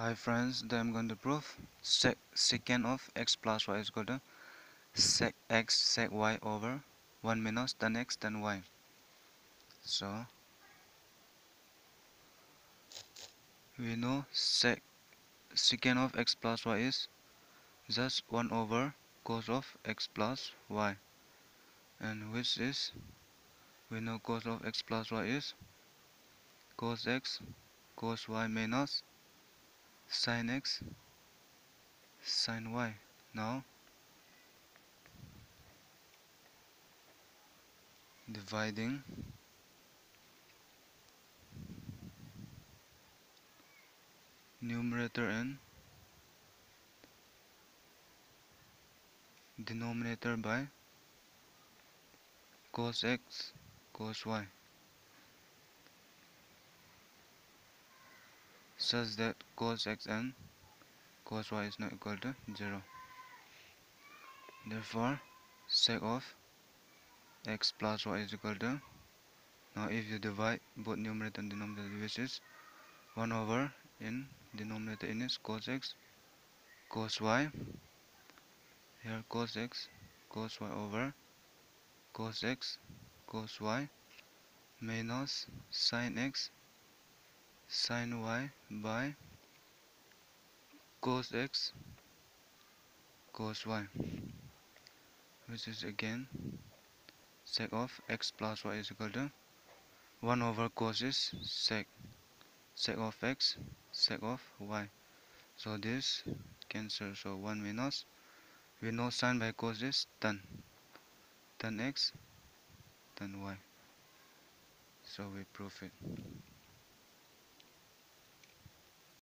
Hi friends, today I'm going to prove sec secant of x plus y is equal to sec x sec y over 1 minus tan x tan y. So we know sec secant of x plus y is just 1 over cos of x plus y and which is we know cos of x plus y is cos x cos y minus sin x. Sin y. Now dividing. Numerator and denominator by cos x cos y such that cos x and cos y is not equal to 0. Therefore, sec of x plus y is equal to now if you divide both numerator and denominator which is 1 over in denominator in is cos x cos y here cos x cos y over cos x cos y minus sin x sin y by cos x cos y which is again sec of x plus y is equal to 1 over cos is sec sec of x sec of y. So this cancel. So 1 minus we know sine by cos is tan tan x tan y. So we prove it